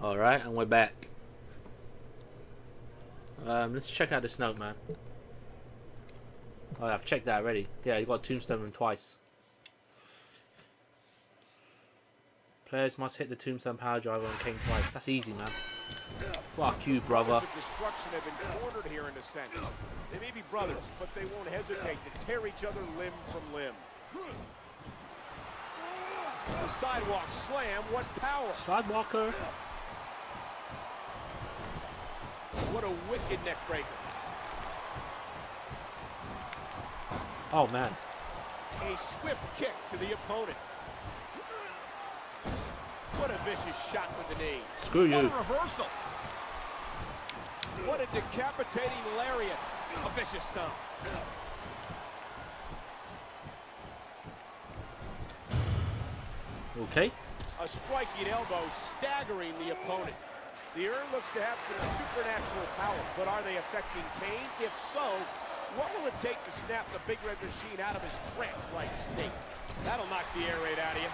Alright, and we're back. Um, let's check out this note, man. Oh, I've checked that already. Yeah, you got tombstone him twice. Players must hit the tombstone power driver on King twice. That's easy, man. Fuck you, brother. Destruction have been cornered here in a sense. They may be brothers, but they won't hesitate to tear each other limb from limb. The sidewalk slam, what power! Sidewalker. What a wicked neck breaker. Oh man. A swift kick to the opponent. What a vicious shot with the knee. Screw you. What a reversal. What a decapitating lariat. A vicious stomp. Okay. A striking elbow staggering the opponent. The urn looks to have some supernatural power, but are they affecting Kane? If so, what will it take to snap the Big Red Machine out of his trance-like state? That'll knock the air raid out of you.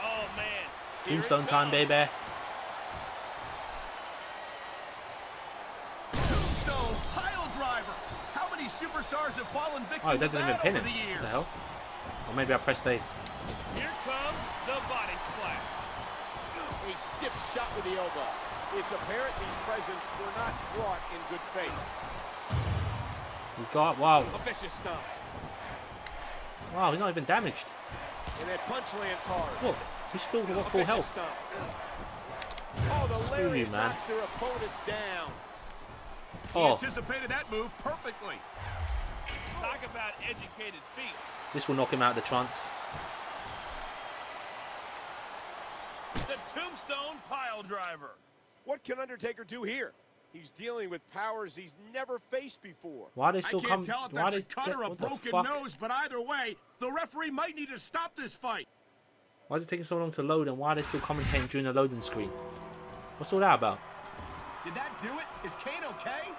Oh, man. Here Tombstone time, baby. Tombstone pile driver. How many superstars have fallen victim Oh, it to doesn't even that pin over him. the What years? the hell? Or maybe I pressed A. Here comes the body splash. A stiff shot with the elbow. It's apparent these presents were not brought in good faith. He's got, wow. A vicious stomp. Wow, he's not even damaged. And that punch lands hard. Look, he's still got full health. stomp. Oh, the Screw you, man. their opponents down. He Oh, anticipated that move perfectly. Talk about educated feet. this will knock him out of the trance. The tombstone pile driver. What can Undertaker do here? He's dealing with powers he's never faced before. Why they I still can't come? tell if Why that's a they? cut or a broken nose, but either way, the referee might need to stop this fight. Why is it taking so long to load, and why are they still commentating during the loading screen? What's all that about? Did that do it? Is Kane okay?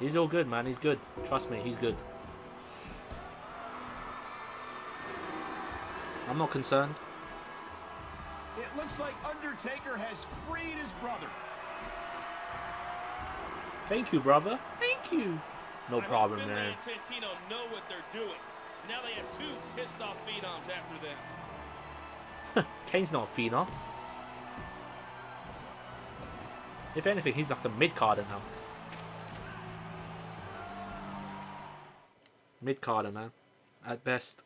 He's all good, man. He's good. Trust me, he's good. I'm not concerned. It looks like Undertaker has freed his brother. Thank you, brother. Thank you. No I problem, Finlay man. and Santino know what they're doing. Now they have two pissed off phenoms after them. Kane's not a phenom. If anything, he's like a mid-carder now. Mid-carder, man. At best.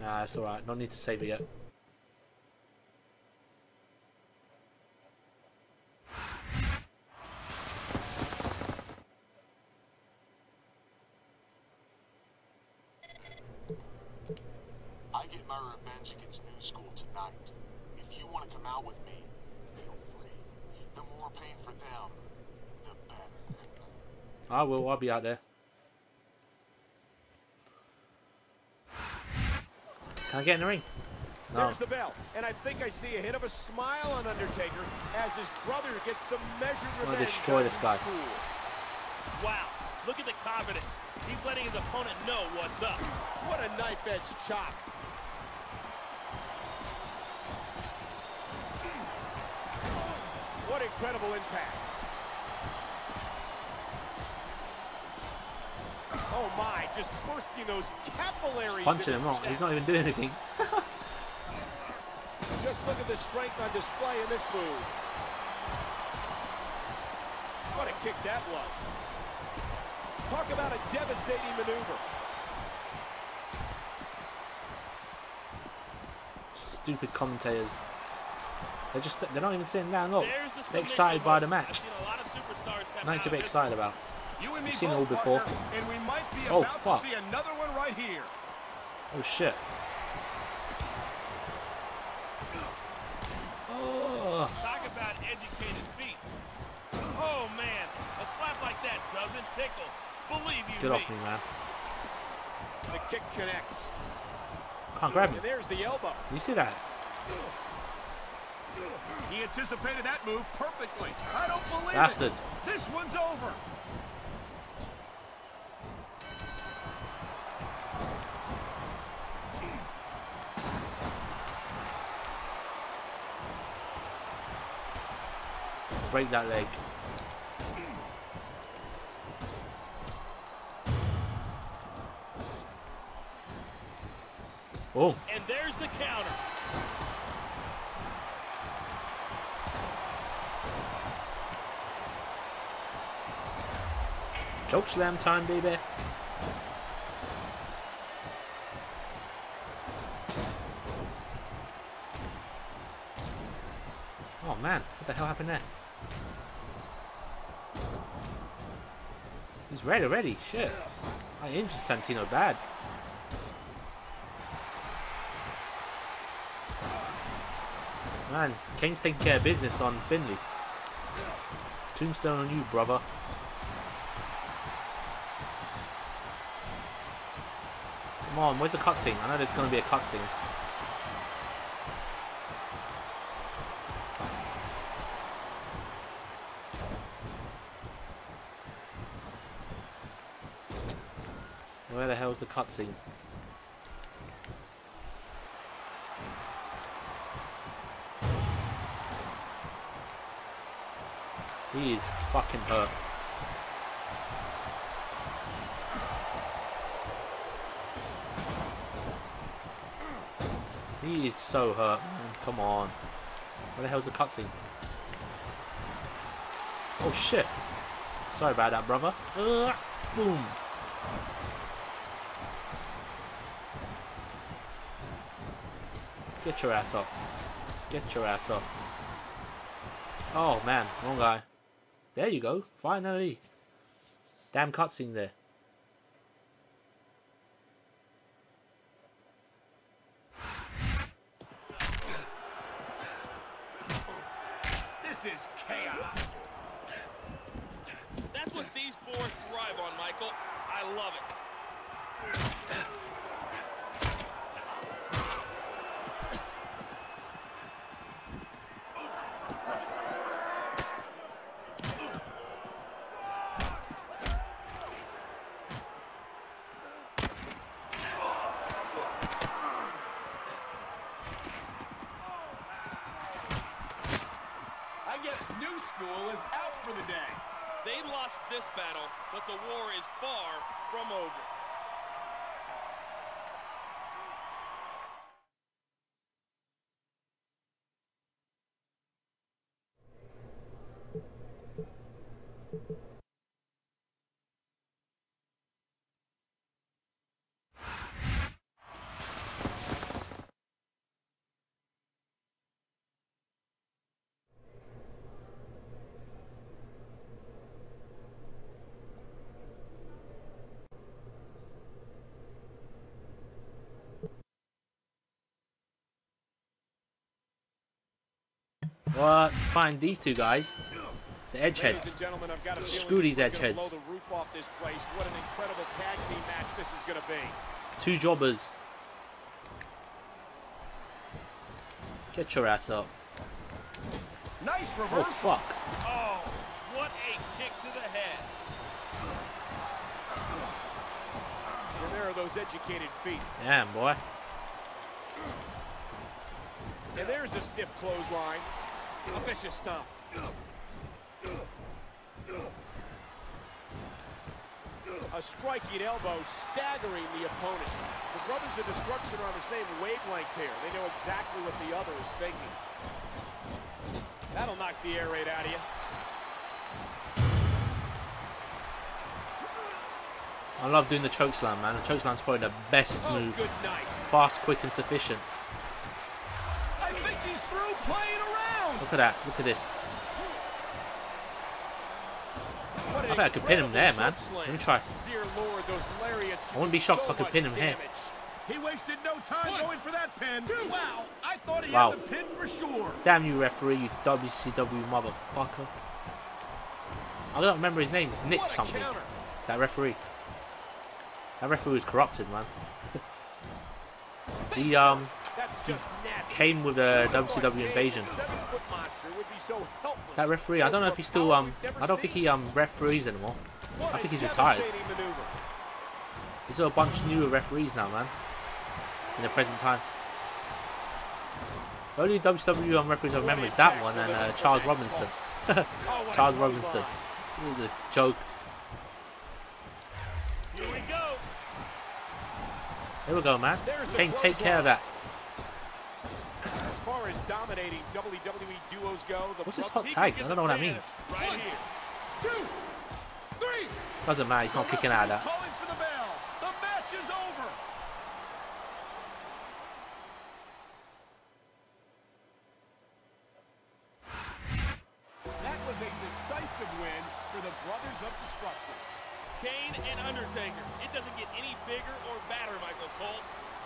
Nah, it's alright. No need to save it yet. I get my revenge against New School tonight. If you want to come out with me, feel free. The more pain for them, the better. I will. I'll be out there. Can I get in the ring? No. There's the bell, and I think I see a hint of a smile on Undertaker as his brother gets some measured wanna revenge. destroy this guy. School. Wow. Look at the confidence. He's letting his opponent know what's up. What a knife-edge chop. What incredible impact. Oh my, just bursting those capillaries. Punching him his. He's not even doing anything. Just look at the strength on display in this move. What a kick that was. Talk about a devastating maneuver. Stupid commentators. They're just. They're not even sitting down. Look. The They're excited by the match. seen a lot of superstars tap Nothing to be excited about. You and me I've seen all before. and we might be Oh, about fuck. to see another one right here. Oh shit. Oh. Talk about educated feet. Oh man, a slap like that doesn't tickle. Believe you Get me. off me, man. The kick connects. Can't grab And there's the elbow. You see that? He anticipated that move perfectly. I don't believe Bastard. it. This one's over. Break that leg. Oh, And there's the counter. choke slam time, baby. Oh man, what the hell happened there? He's red already, shit. I injured Santino bad. Man, Kane's taking care of business on Finlay. Tombstone on you, brother. Come on, where's the cutscene? I know there's going to be a cutscene. Where the cutscene? He is fucking hurt. He is so hurt. Come on. Where the hell's the cutscene? Oh shit. Sorry about that, brother. Boom. Get your ass up. Get your ass up. Oh man, wrong guy. There you go. Finally. Damn cutscene there. This is chaos. That's what these four thrive on, Michael. I love it. I guess New School is out for the day. They lost this battle, but the war is far from over. What? Find these two guys. The Ladies edgeheads. and gentlemen, I've got a Screw these edgeheads. The roof off this place. What an incredible tag team match this is going to be. Two jobbers. Get your ass up. Nice reverse. Oh fuck. Oh, what a kick to the head. And there are those educated feet. Damn boy. And there's a stiff clothesline. A vicious stomp. A striking elbow staggering the opponent. The Brothers of Destruction are on the same wavelength here. They know exactly what the other is thinking. That'll knock the air right out of you. I love doing the choke slam, man. The choke slam's probably the best Oh, move. Fast, quick, and sufficient. Look at that. Look at this. I bet I could pin him there, man. Let me try. Dear Lord, those lariats I wouldn't be shocked so if I could pin him here. damage. He wasted no time going for that pin. Wow, I thought he Wow. had the pin for sure. Damn you, referee, you WCW motherfucker. I don't remember his name. It's Nick something. counter. That referee. That referee was corrupted, man. he um That's just nasty. came with a WCW invasion. That referee, I don't know if he's still um I don't think he um referees anymore. I think he's retired. There's a bunch newer referees now, man. In the present time. The only WCW um, referees I remember is that one and uh, Charles Robinson. Oh, Charles Robinson. It was a joke. Here we go. Here we go, man. Kane, take care of that. As dominating WWE duos go, the What's this Bro- hot tag? I don't know what that means. Right here. Two, three. Doesn't matter. He's not kicking out of He's that. calling for the bell. The match is over. That was a decisive win for the Brothers of Destruction. Kane and Undertaker. It doesn't get any bigger or badder, Michael Cole.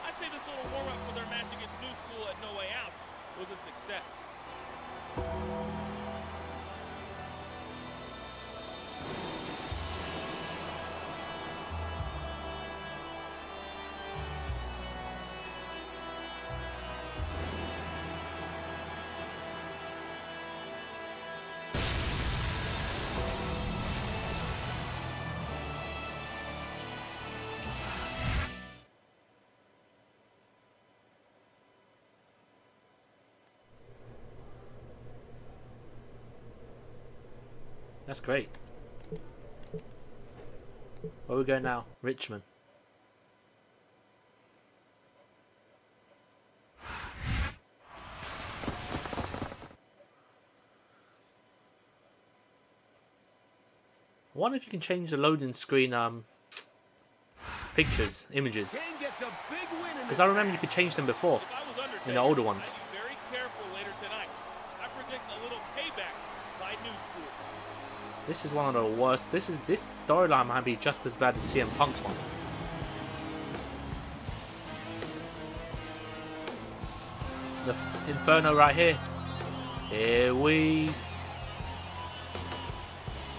I'd say this little warm-up for their match against New School at No Way Out was a success. That's great. Where we go now? Richmond. I wonder if you can change the loading screen um pictures, images. Kane gets a big win in Because I remember you could change them before. If I was Undertaker, In the older ones. I'd be very careful later tonight. I predict a little payback by New School. This is one of the worst. This is this storyline might be just as bad as CM Punk's one. The Inferno right here. Here we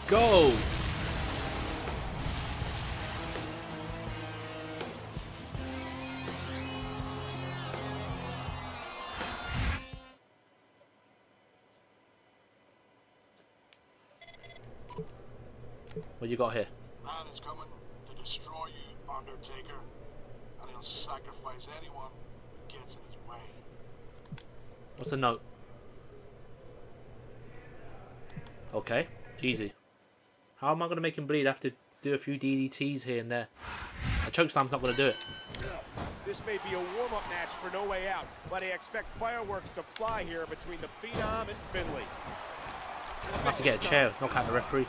go. You got here? Man is coming to destroy you, Undertaker. And he'll sacrifice anyone who gets in his way. What's the note? Okay, easy. How am I going to make him bleed? I have to do a few DDTs here and there. A chokeslam's not going to do it. This may be a warm-up match for No Way Out, but I expect fireworks to fly here between the Phenom and Finlay. I have to get a chair, knock out the referee.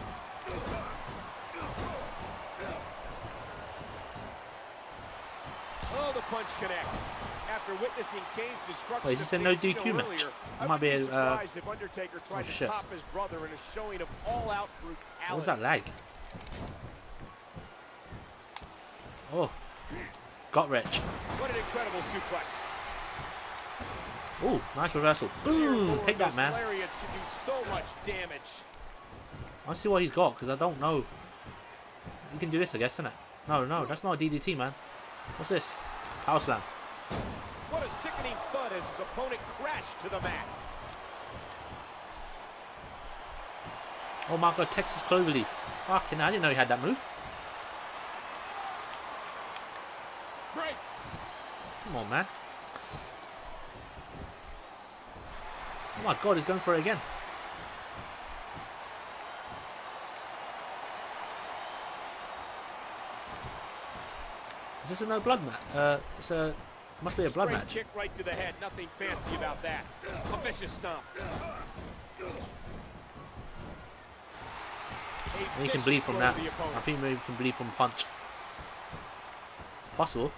Oh, the punch connects. After witnessing Kane's destruction Wait, is this a no DQ match? earlier, I might be be a, uh, if Undertaker tried oh, to shit. top his brother in a showing of all-out brutality. What was that lag? Oh, got wretch. What an incredible suplex. Oh, nice reversal. Boom, take that, man. So much damage. I see what he's got because I don't know. You can do this, I guess, isn't it? No, no, that's not a DDT, man. What's this? Power slam. What a sickening thud as his opponent crashed to the mat. Oh my god, Texas Cloverleaf. Fucking, I didn't know he had that move. Break. Come on, man. Oh my god, he's going for it again. Is this a no blood match? Uh, it's a must be a blood Straight match. kick right to the head. Nothing fancy about that. A vicious stomp. A you can bleed from that. to the opponent. I think maybe you can bleed from punch. Possible.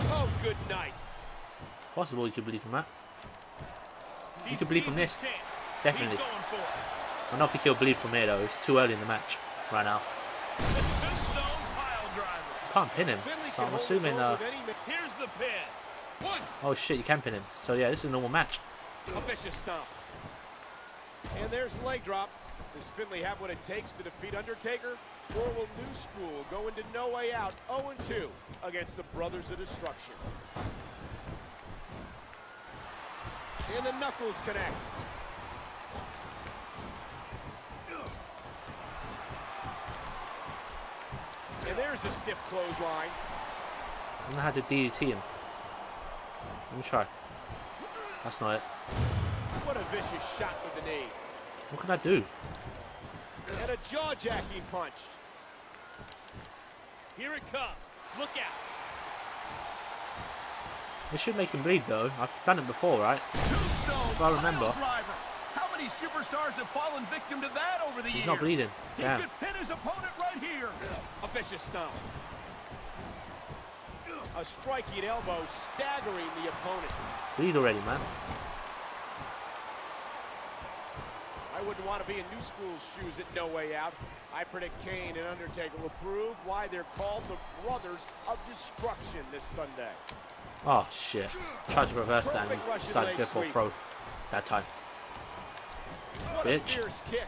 Oh, good night. Possible you could bleed from that. You He could bleed from this. Definitely. He's going for it. I don't think he'll bleed from here though. It's too early in the match right now. The tombstone pile driver. Can't pin him. So I'm assuming. Uh, with any ma- Here's the pin. One. oh shit, you can pin him. So yeah, this is a normal match. A vicious stomp. And there's the leg drop. Does Finlay have what it takes to defeat Undertaker? Or will New School go into no way out 0-2 against the Brothers of Destruction? And the knuckles connect. And there's a stiff clothesline. I don't know how to DDT him. Let me try. That's not it. What a vicious shot with the knee. What can I do? And a jaw-jacking punch. Here it comes. Look out. It should make him bleed though. I've done it before, right? Tombstone If I remember. How many superstars have fallen victim to that over the He's years? not bleeding. He could pin his opponent right here. A vicious stomp. A striking elbow staggering the opponent. Bleed already, man. I wouldn't want to be in New School's shoes at No Way Out. I predict Kane and Undertaker will prove why they're called the Brothers of Destruction this Sunday. Oh shit. Tried to reverse that and decided to go for a throw that time. What Bitch.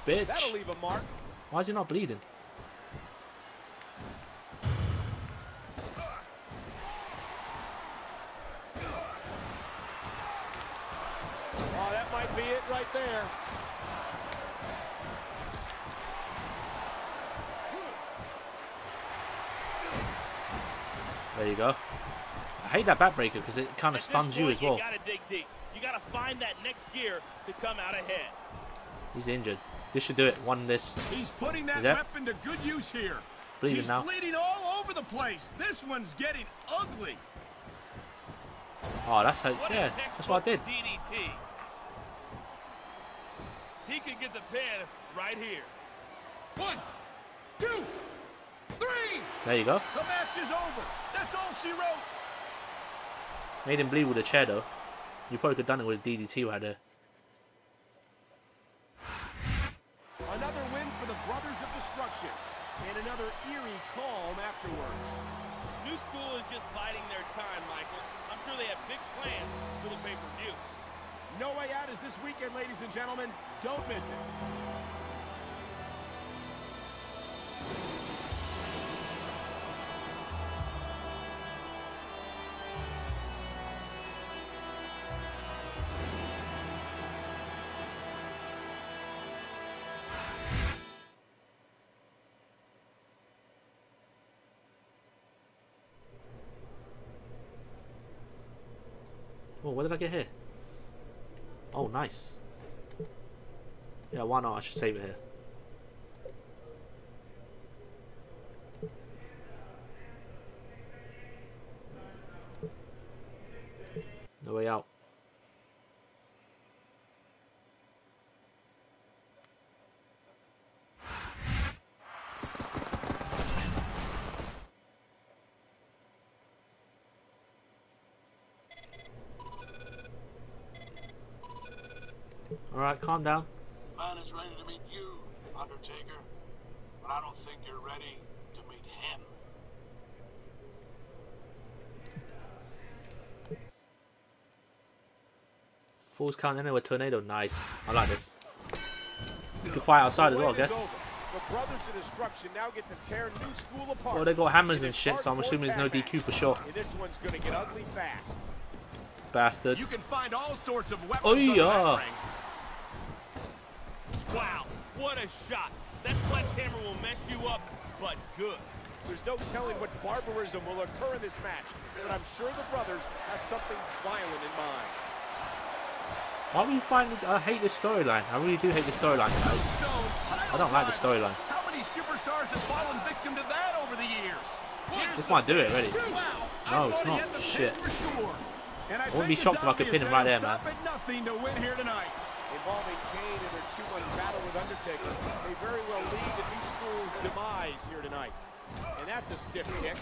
Bitch. That'll leave a mark. Why is he not bleeding? There you go. I hate that backbreaker because it kind of this stuns you as well. You gotta dig deep. You gotta find that next gear to come out ahead. He's injured. This should do it. One this. He's putting that Yep. weapon to good use here. Bleeding He's now. bleeding all over the place. This one's getting ugly. Oh, that's how. What Yeah, that's what I did. DDT. He could get the pin right here. One, two, three. There you go. The match is over. That's all she wrote. Made him bleed with a chair though. You probably could have done it with a DDT right there. Another win for the Brothers of Destruction. And another eerie calm afterwards. New School is just biding their time, Michael. I'm sure they have big plans for the pay-per-view. No Way Out is this weekend, ladies and gentlemen. Don't miss it. Oh, did I get here? Oh, nice. Yeah, why not? I should save it here. No way out. Alright, calm down. Man is ready to meet you, Undertaker. But I don't think you're ready to meet him. Falls count anywhere tornado. Nice. I like this. You can fight outside as well, I The wait is guess. over. The Brothers of Destruction now get to tear New School apart. Well, they got hammers and shit, so I'm assuming there's no DQ for sure. And this one's gonna get ugly fast. Bastard. You can find all sorts of weapons Oh, on yeah. That ring. Wow, what a shot. That sledgehammer will mess you up, but good. There's no telling what barbarism will occur in this match, but I'm sure the brothers have something violent in mind. Why do you find it? I hate this storyline. I really do hate this storyline, guys. I don't like the storyline. How many superstars have fallen victim to that over the years? This might do it thing. already. No, it's not. had the pin Shit. For sure. And I wouldn't be shocked if I could pin him right obvious there, they'll man. Stop at nothing to win here tonight. Involving Kane in their two-month battle with Undertaker, they very well lead to New School's demise here tonight. And that's a stiff kick.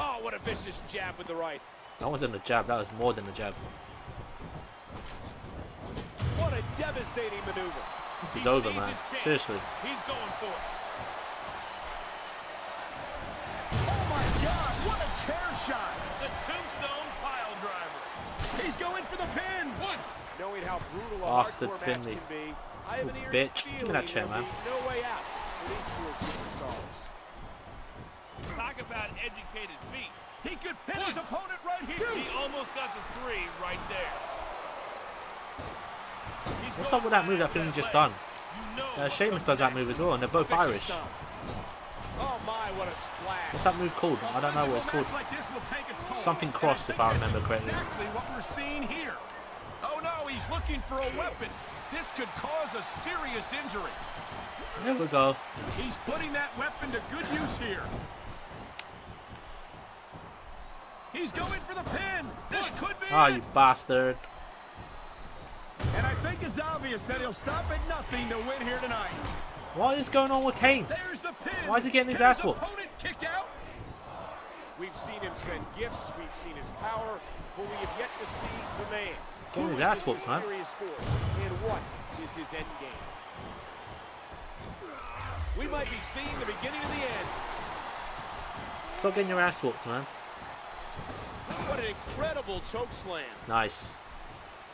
Oh, what a vicious jab with the right. That wasn't a jab. That was more than a jab. What a devastating maneuver. This He is over, man. Seriously. He's going for it. Oh my God! What a chair shot! The tombstone pile driver. He's going for the pin. One. Knowing how brutal a Bastard hardcore Finlay. match can be, I have an You eerie bitch. Give me feeling that chair, man. no way out for these two superstars. Talk about educated feet. He could pin his opponent right here. He almost got the three right there. He's What's up with that move that Finlay just done? You know Uh, Sheamus does that move as well, and they're both Irish. stomp. Oh my, what a splash. What's that move called? I don't know what it's called. Like this will take its toll. Something cross, if I remember correctly. Exactly what we're seeing here. He's looking for a weapon. This could cause a serious injury. There we go. He's putting that weapon to good use here. He's going for the pin. This could be Oh, it. you bastard. And I think it's obvious that he'll stop at nothing to win here tonight. What is going on with Kane? There's the pin. Why is he getting his Can ass whooped? opponent kick out? We've seen him send gifts, we've seen his power, but we have yet to see the man. Getting his ass whooped, man. and what is his end game? We might be seeing the beginning of the end. Stop getting your ass whooped, man. What an incredible choke slam. Nice.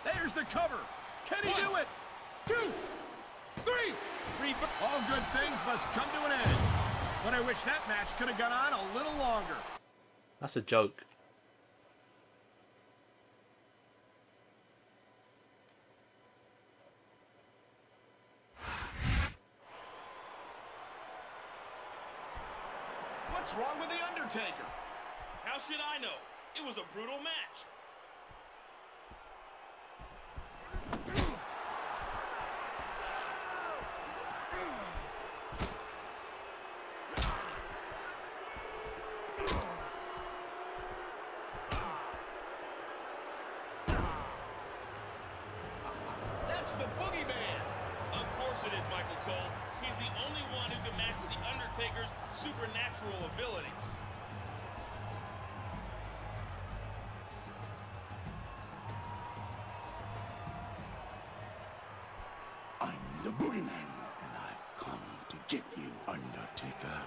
There's the cover. Can he do it? Two, three. Rever- All good things must come to an end. But I wish that match could have gone on a little longer. That's a joke. What's wrong with The Undertaker? How should I know? It was a brutal match. That's the Boogeyman. Of course it is Michael Cole. He's the only one who can match The Undertaker's supernatural abilities. I'm the boogeyman, and I've come to get you, Undertaker.